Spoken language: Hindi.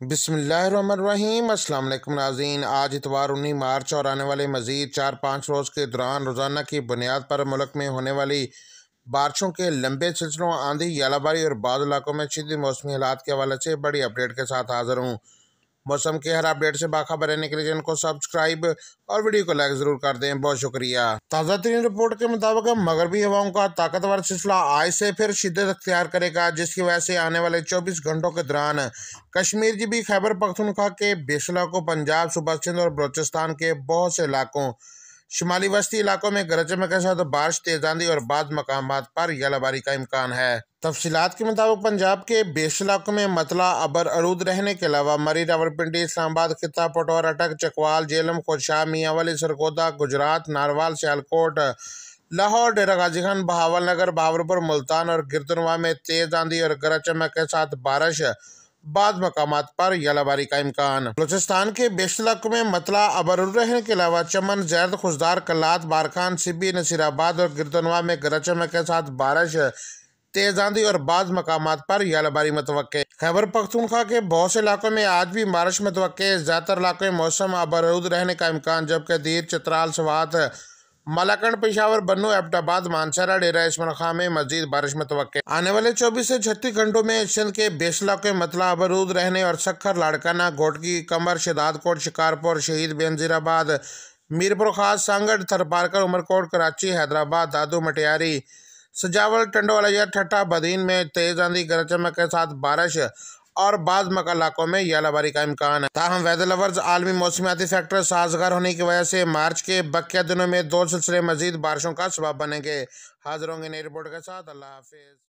बिसमीम अल्लाम नाजीन आज इतवार उन्नीस मार्च और आने वाले मज़ीद चार पाँच रोज़ के दौरान रोज़ाना की बुनियाद पर मुल्क में होने वाली बारिशों के लंबे सिलसिलों, आंधी, यालाबारी और बाद इलाकों में शिदी मौसमी हालात के हवाले से बड़ी अपडेट के साथ हाज़िर हूँ। मौसम के हर अपडेट से बाखबर रहने के लिए चैनल को सब्सक्राइब और वीडियो को लाइक ज़रूर कर दें। बहुत शुक्रिया। ताज़ा तरीन रिपोर्ट के मुताबिक मगरबी हवाओं का ताकतवर सिलसिला आज से फिर शिदत अख्तियार करेगा, जिसकी वजह से आने वाले 24 घंटों के दौरान कश्मीर जी भी खैबर पख्तनखा के बेसला को पंजाब, सुबह सिंध और बलोचिस्तान के बहुत से इलाकों शुमाली वस्ती इलाकों में गरज में के साथ बारिश, तेज आंधी और बाद मकाम पर यलाबारी का इम्कान है। तफसीत के मुताबिक पंजाब के बेश इलाकों में मतला, अबर, अरूद रहने के अलावा मरी, रावलपिंडी, इस्लामाबाद, खिता, पटौर, अटक, चकवाल, जेलम खोशाह मियाँवली, सरगोदा, गुजरात, नारवाल, सियालकोट, लाहौर, डेरा गाजी खान बहावल नगर बहावरपुर मुल्तान और गिरदनवा में तेज आंधी और गरज चमक के साथ बारिश। बाद मकाम पर यलाबारी का इम्कान। बलोचिस्तान के बेश इलाकों में मतला अबर रहने के अलावा चमन, जैद, खुशदार कलात बारखान सिबी नसीराबाद और गिरदनवा में गरज चमक के साथ बारिश, तेज आंधी और बाद मकाम पर यालाबारी मतव खैबर पख्तूनखा के बहुत से इलाकों में आज भी बारिश मतव ज़्यादातर इलाकों में मौसम अबरूद रहने का इम्कान, जबकि दीर, चित्राल, सवात मलाकंड पेशावर बन्नू एबटाबाद, मानसरा, डेरा इसमान खां में मजीद बारिश में तो आने वाले चौबीस से छत्तीस घंटों में सिंध के बेसला के मतला अबरूद रहने और सखर, लाड़काना घोटकी कमर शदादकोट, शिकारपुर, शहीद बेनजीराबाद मीरपुर खास, सांगड़, थरपारकर, उमरकोट, कराची, हैदराबाद, दादू, मटियारी, सजावल, टंडोवाला ठट्टा, बदीन में तेज आंधी, गरज के साथ बारिश। और बाद मका इलाकों में यालाबारी का इम्कान है। ताहम वेदर लवर्स आलमी मौसमियाती फैक्टर साजगार होने की वजह से मार्च के बकिया दिनों में दो सिलसिले मजीद बारिशों का सबब बनेंगे। हाजिर होंगे नई रिपोर्ट के साथ। अल्लाह हाफिज़।